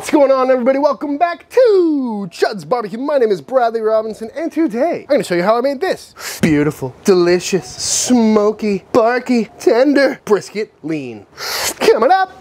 What's going on everybody? Welcome back to Chud's Barbecue. My name is Bradley Robinson and today I'm gonna show you how I made this. Beautiful, delicious, smoky, barky, tender brisket lean. Coming up!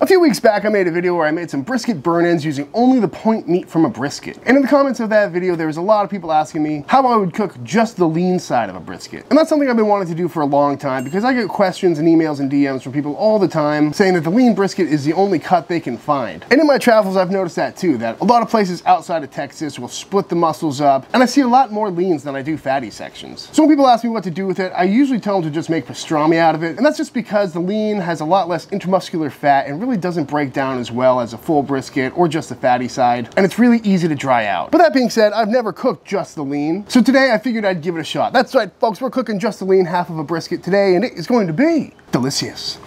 A few weeks back, I made a video where I made some brisket burnt ends using only the point meat from a brisket. And in the comments of that video, there was a lot of people asking me how I would cook just the lean side of a brisket. And that's something I've been wanting to do for a long time because I get questions and emails and DMs from people all the time saying that the lean brisket is the only cut they can find. And in my travels, I've noticed that too, that a lot of places outside of Texas will split the muscles up, and I see a lot more leans than I do fatty sections. So when people ask me what to do with it, I usually tell them to just make pastrami out of it, and that's just because the lean has a lot less intramuscular fat and really doesn't break down as well as a full brisket or just the fatty side, and it's really easy to dry out. But that being said, I've never cooked just the lean, so today I figured I'd give it a shot. That's right, folks, we're cooking just the lean half of a brisket today, and it is going to be delicious.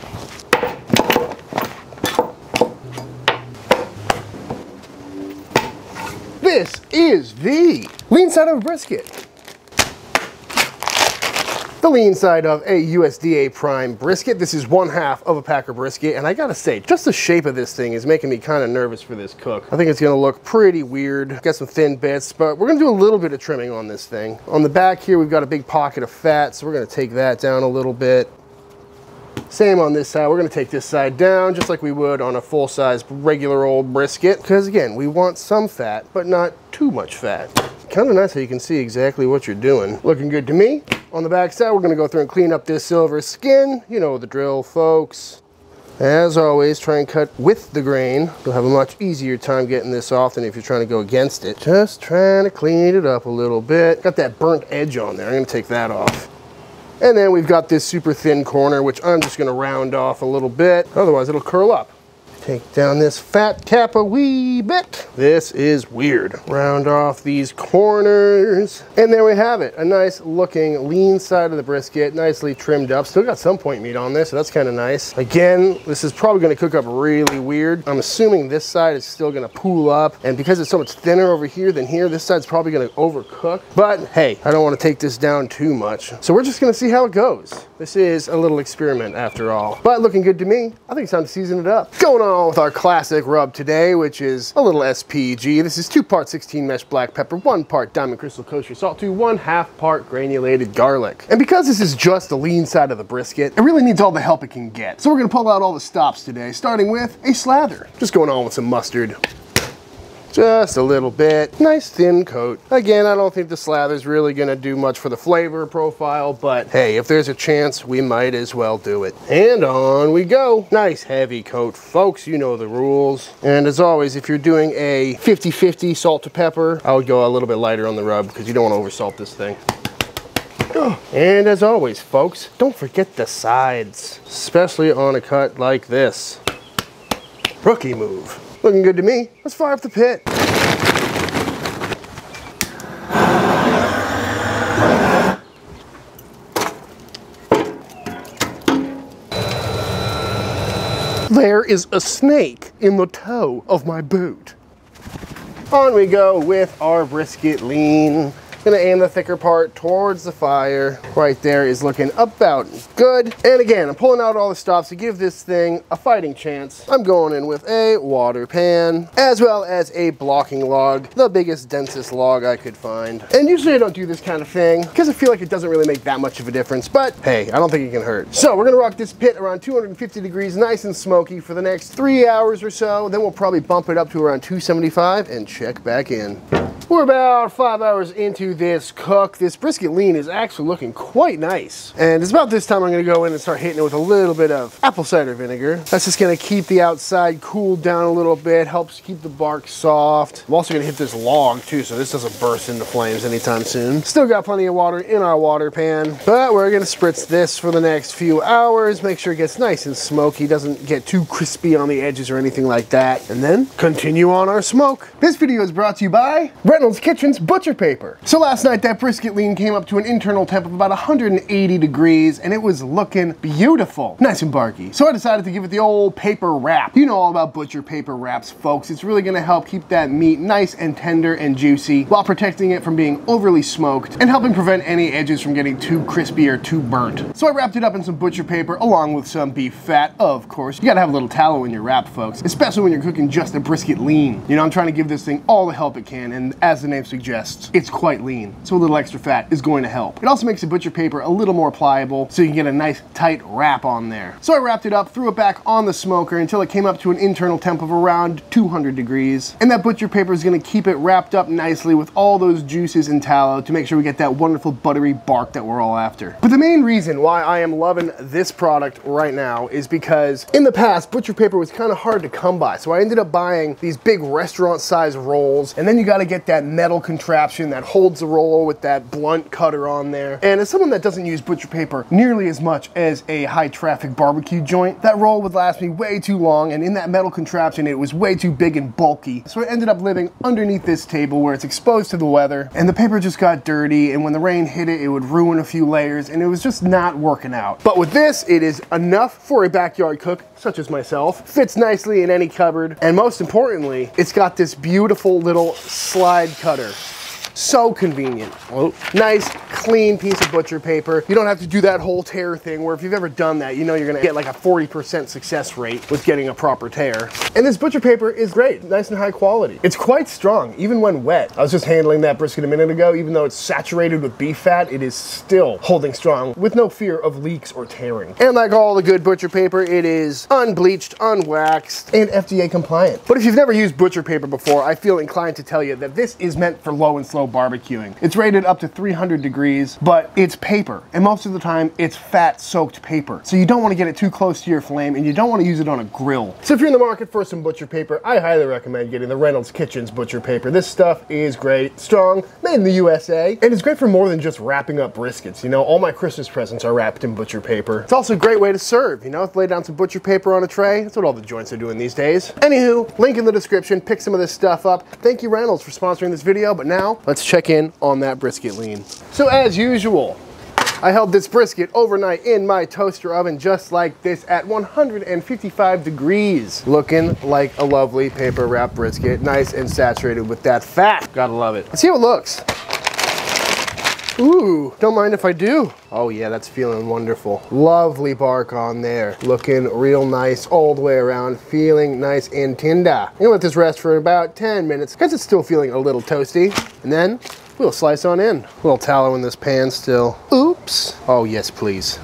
This is the lean side of a brisket the lean side of a USDA Prime brisket. This is one half of a Packer brisket, and I gotta say, just the shape of this thing is making me kind of nervous for this cook. I think it's gonna look pretty weird. Got some thin bits, but we're gonna do a little bit of trimming on this thing. On the back here, we've got a big pocket of fat, so we're gonna take that down a little bit. Same on this side. We're gonna take this side down just like we would on a full-size regular old brisket. Because again, we want some fat, but not too much fat. Kind of nice how you can see exactly what you're doing. Looking good to me. On the back side, we're gonna go through and clean up this silver skin. You know the drill, folks. As always, try and cut with the grain. You'll have a much easier time getting this off than if you're trying to go against it. Just trying to clean it up a little bit. Got that burnt edge on there. I'm gonna take that off. And then we've got this super thin corner, which I'm just gonna round off a little bit. Otherwise, it'll curl up. Take down this fat cap a wee bit. This is weird. Round off these corners. And there we have it. A nice looking lean side of the brisket, nicely trimmed up. Still got some point meat on there, so that's kind of nice. Again, this is probably gonna cook up really weird. I'm assuming this side is still gonna pool up. And because it's so much thinner over here than here, this side's probably gonna overcook. But hey, I don't wanna take this down too much. So we're just gonna see how it goes. This is a little experiment after all. But looking good to me. I think it's time to season it up. Going on on with our classic rub today, which is a little SPG. This is two part 16 mesh black pepper, one part diamond crystal kosher salt to one half part granulated garlic. And because this is just the lean side of the brisket, it really needs all the help it can get. So we're gonna pull out all the stops today, starting with a slather. Just going on with some mustard. Just a little bit. Nice thin coat. Again, I don't think the slather's really gonna do much for the flavor profile, but hey, if there's a chance, we might as well do it. And on we go. Nice heavy coat. Folks, you know the rules. And as always, if you're doing a 50-50 salt to pepper, I would go a little bit lighter on the rub because you don't want to oversalt this thing. And as always, folks, don't forget the sides, especially on a cut like this. Rookie move. Looking good to me. Let's fire up the pit. There is a snake in the toe of my boot. On we go with our brisket lean. Gonna aim the thicker part towards the fire. Right there is looking about good. And again, I'm pulling out all the stops to give this thing a fighting chance. I'm going in with a water pan, as well as a blocking log, the biggest, densest log I could find. And usually I don't do this kind of thing because I feel like it doesn't really make that much of a difference, but hey, I don't think it can hurt. So we're gonna rock this pit around 250 degrees, nice and smoky for the next three hours or so. Then we'll probably bump it up to around 275 and check back in. We're about five hours into this cook. This brisket lean is actually looking quite nice. And it's about this time I'm gonna go in and start hitting it with a little bit of apple cider vinegar. That's just gonna keep the outside cooled down a little bit, helps keep the bark soft. I'm also gonna hit this log too, so this doesn't burst into flames anytime soon. Still got plenty of water in our water pan, but we're gonna spritz this for the next few hours, make sure it gets nice and smoky, doesn't get too crispy on the edges or anything like that, and then continue on our smoke. This video is brought to you by Brett Reynolds Kitchens butcher paper. So last night that brisket lean came up to an internal temp of about 180 degrees and it was looking beautiful. Nice and barky. So I decided to give it the old paper wrap. You know all about butcher paper wraps, folks. It's really gonna help keep that meat nice and tender and juicy while protecting it from being overly smoked and helping prevent any edges from getting too crispy or too burnt. So I wrapped it up in some butcher paper along with some beef fat, of course. You gotta have a little tallow in your wrap, folks, especially when you're cooking just a brisket lean. You know, I'm trying to give this thing all the help it can, and as the name suggests, it's quite lean. So a little extra fat is going to help. It also makes the butcher paper a little more pliable so you can get a nice tight wrap on there. So I wrapped it up, threw it back on the smoker until it came up to an internal temp of around 200 degrees. And that butcher paper is gonna keep it wrapped up nicely with all those juices and tallow to make sure we get that wonderful buttery bark that we're all after. But the main reason why I am loving this product right now is because in the past, butcher paper was kind of hard to come by. So I ended up buying these big restaurant size rolls and then you gotta get that metal contraption that holds the roll with that blunt cutter on there. And as someone that doesn't use butcher paper nearly as much as a high traffic barbecue joint, that roll would last me way too long and in that metal contraption it was way too big and bulky. So I ended up living underneath this table where it's exposed to the weather and the paper just got dirty and when the rain hit it, it would ruin a few layers and it was just not working out. But with this, it is enough for a backyard cook such as myself. Fits nicely in any cupboard. And most importantly, it's got this beautiful little slide cutter. So convenient. Oh. Nice, clean piece of butcher paper. You don't have to do that whole tear thing where if you've ever done that, you know you're gonna get like a 40% success rate with getting a proper tear. And this butcher paper is great, nice and high quality. It's quite strong, even when wet. I was just handling that brisket a minute ago. Even though it's saturated with beef fat, it is still holding strong with no fear of leaks or tearing. And like all the good butcher paper, it is unbleached, unwaxed, and FDA compliant. But if you've never used butcher paper before, I feel inclined to tell you that this is meant for low and slow barbecuing. It's rated up to 300 degrees, but it's paper. And most of the time, it's fat soaked paper. So you don't want to get it too close to your flame and you don't want to use it on a grill. So if you're in the market for some butcher paper, I highly recommend getting the Reynolds Kitchens butcher paper. This stuff is great, strong, made in the USA, and it's great for more than just wrapping up briskets. You know, all my Christmas presents are wrapped in butcher paper. It's also a great way to serve, you know, lay down some butcher paper on a tray. That's what all the joints are doing these days. Anywho, link in the description, pick some of this stuff up. Thank you Reynolds for sponsoring this video, but now let's check in on that brisket lean. So as usual, I held this brisket overnight in my toaster oven just like this at 155 degrees. Looking like a lovely paper wrap brisket, nice and saturated with that fat. Gotta love it. Let's see how it looks. Ooh, don't mind if I do. Oh yeah, that's feeling wonderful. Lovely bark on there. Looking real nice all the way around. Feeling nice and tender. I'm gonna let this rest for about 10 minutes because it's still feeling a little toasty. And then we'll slice on in. A little tallow in this pan still. Oops. Oh yes, please.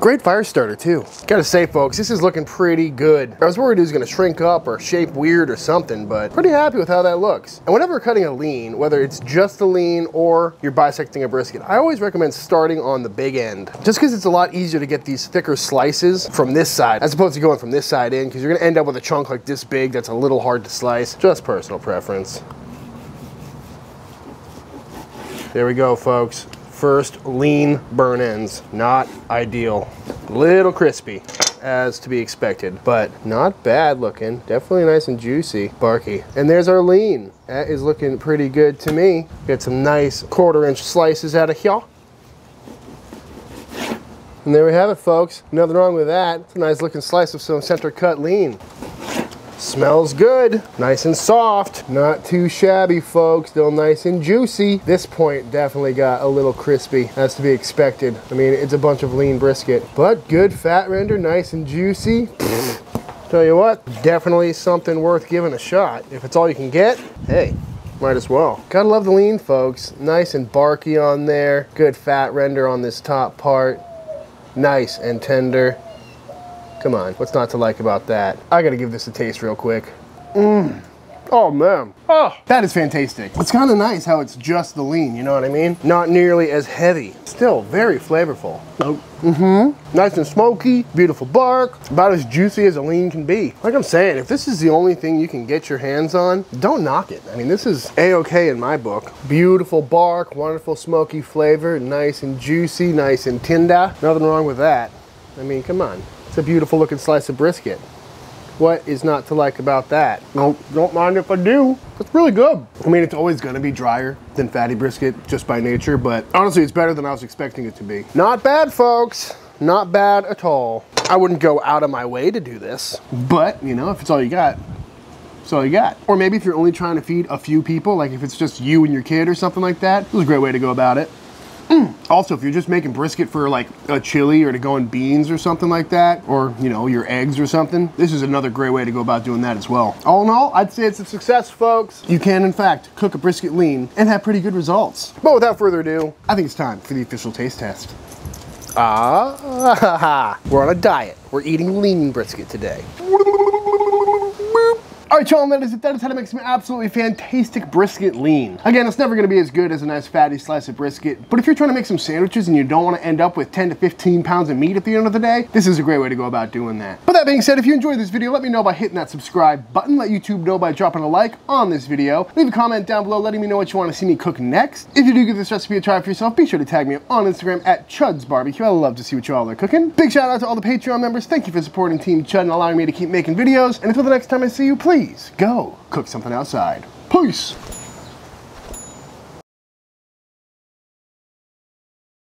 Great fire starter too. Gotta say folks, this is looking pretty good. I was worried it was gonna shrink up or shape weird or something, but pretty happy with how that looks. And whenever cutting a lean, whether it's just a lean or you're bisecting a brisket, I always recommend starting on the big end. Just because it's a lot easier to get these thicker slices from this side, as opposed to going from this side in, because you're gonna end up with a chunk like this big that's a little hard to slice. Just personal preference. There we go, folks first lean burn ends. Not ideal. Little crispy as to be expected, but not bad looking. Definitely nice and juicy, barky. And there's our lean. That is looking pretty good to me. Get some nice quarter inch slices out of here. And there we have it, folks. Nothing wrong with that. It's a nice looking slice of some center cut lean. Smells good, nice and soft, not too shabby folks, still nice and juicy. This point definitely got a little crispy, as to be expected. I mean, it's a bunch of lean brisket, but good fat render, nice and juicy. Tell you what, definitely something worth giving a shot. If it's all you can get, hey, might as well. Gotta love the lean, folks. Nice and barky on there. Good fat render on this top part. Nice and tender. Come on, what's not to like about that? I gotta give this a taste real quick. Mmm. Oh man, oh, that is fantastic. It's kind of nice how it's just the lean, you know what I mean? Not nearly as heavy. Still very flavorful. Oh. Mm-hmm. Nice and smoky, beautiful bark, about as juicy as a lean can be. Like I'm saying, if this is the only thing you can get your hands on, don't knock it. I mean, this is a-okay in my book. Beautiful bark, wonderful smoky flavor, nice and juicy, nice and tender. Nothing wrong with that. I mean, come on. It's a beautiful looking slice of brisket. What is not to like about that? No, don't mind if I do. It's really good. I mean, it's always gonna be drier than fatty brisket just by nature, but honestly, it's better than I was expecting it to be. Not bad, folks. Not bad at all. I wouldn't go out of my way to do this, but you know, if it's all you got, it's all you got. Or maybe if you're only trying to feed a few people, like if it's just you and your kid or something like that, this is a great way to go about it. Mm. Also, if you're just making brisket for like a chili or to go in beans or something like that, or you know, your eggs or something, this is another great way to go about doing that as well. All in all, I'd say it's a success, folks. You can, in fact, cook a brisket lean and have pretty good results. But without further ado, I think it's time for the official taste test. Ah, we're on a diet. We're eating lean brisket today. All right, y'all, that is it. That is how to make some absolutely fantastic brisket lean. Again, it's never gonna be as good as a nice fatty slice of brisket, but if you're trying to make some sandwiches and you don't wanna end up with 10 to 15 pounds of meat at the end of the day, this is a great way to go about doing that. But that being said, if you enjoyed this video, let me know by hitting that subscribe button. Let YouTube know by dropping a like on this video. Leave a comment down below letting me know what you wanna see me cook next. If you do give this recipe a try for yourself, be sure to tag me on Instagram at Chud's Barbecue. I love to see what y'all are cooking. Big shout out to all the Patreon members. Thank you for supporting Team Chud and allowing me to keep making videos. And until the next time I see you, please go cook something outside. Peace.